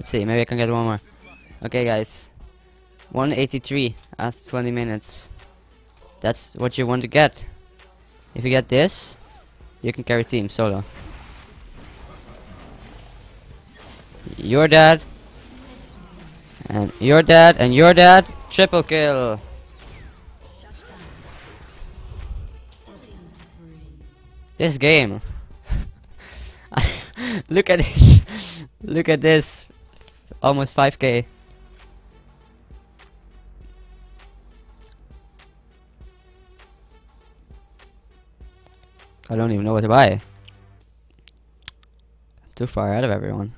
Let's see, maybe I can get one more. Okay, guys. 183 after 20 minutes. That's what you want to get. If you get this, you can carry team solo. You're dead. And you're dead, and you're dead. Triple kill. This game. Look at this. Look at this. Almost 5k. I don't even know what to buy. Too far ahead of everyone.